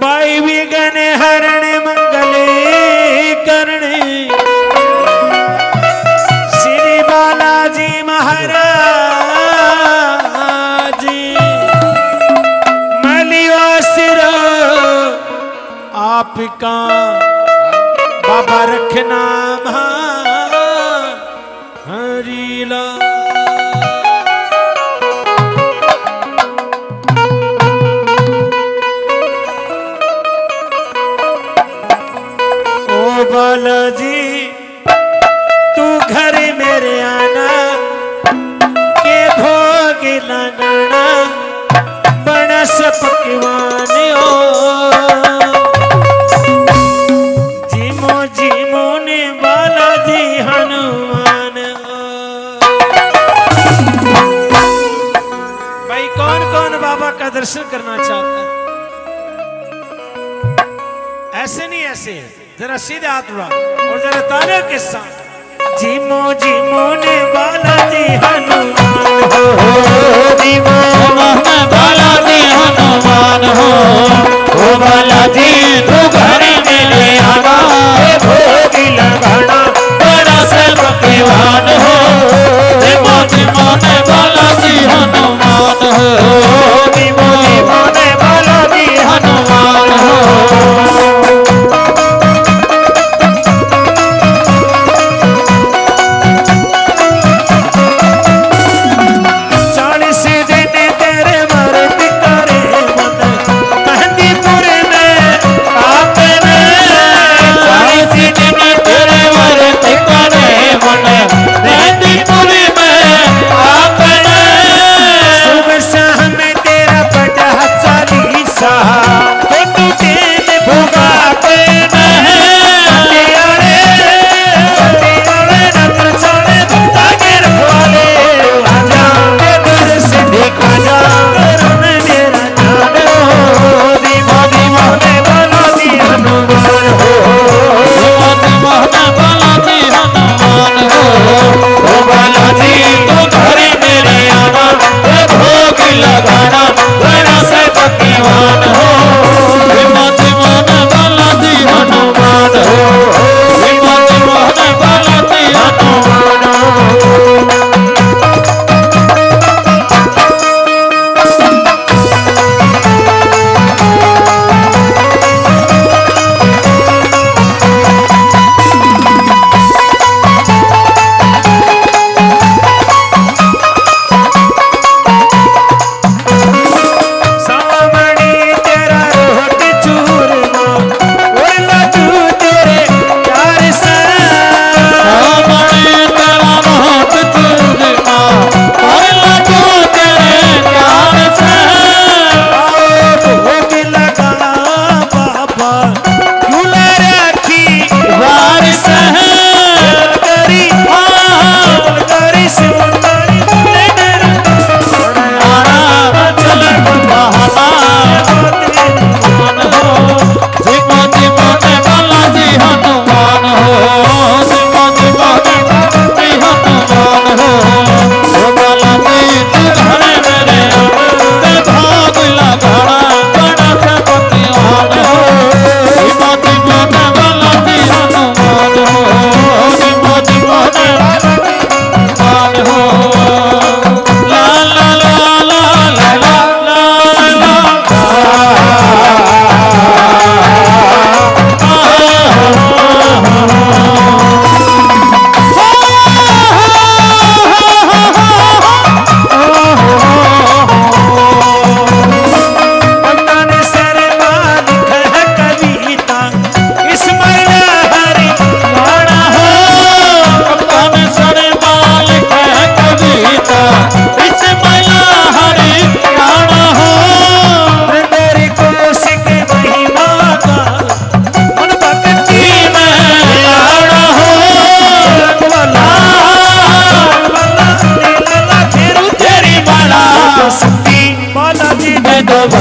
By विघन हरण बालाजी, तू घर मेरे आना, के भोग लगाना बनस पकवान हो हनुमान भाई, कौन कौन बाबा का दर्शन करना चाहता है? ऐसे नहीं, ऐसे। जरा सीधे हाथ उड़ा और जरा ताने के साथ जीमो जीमो ने हो बालाजी हनुमान हो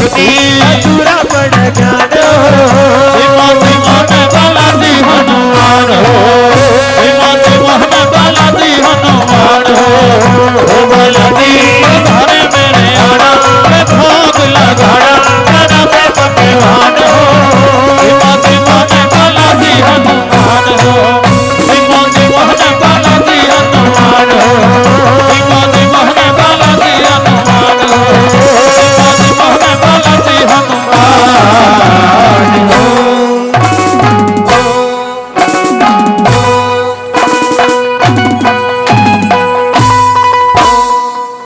Sim.